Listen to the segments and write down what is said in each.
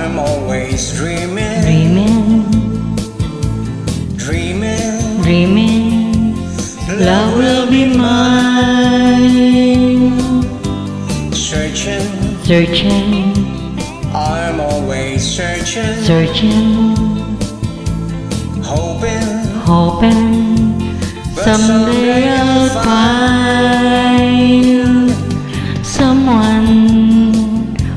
I'm always dreaming, dreaming, dreaming, dreaming. Love will be mine. Searching, searching. I'm always searching, searching. Hoping, hoping. Someday, someday I'll find someone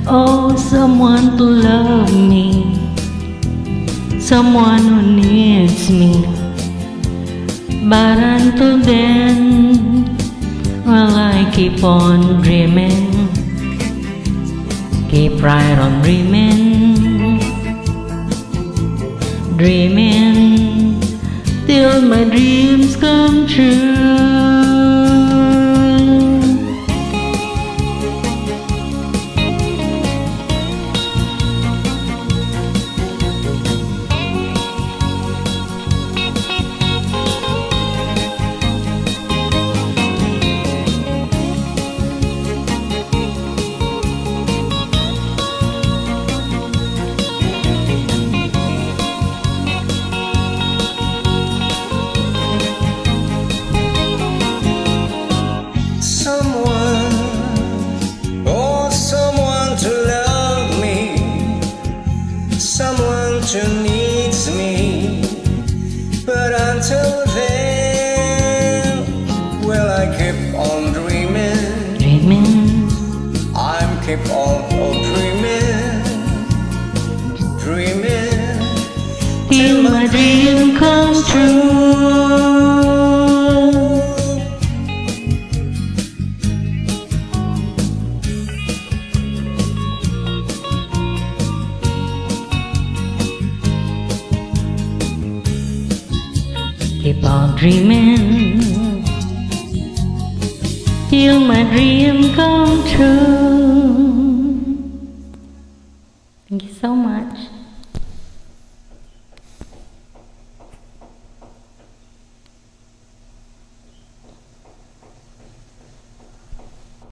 oh, someone to love me, someone who needs me. But until then, well, I keep on dreaming, keep right on dreaming, dreaming till my dreams come true. Dreaming, I'm keep on dreaming, dreaming. till my dream come true. Keep on dreaming till my dream come true. Thank you so much.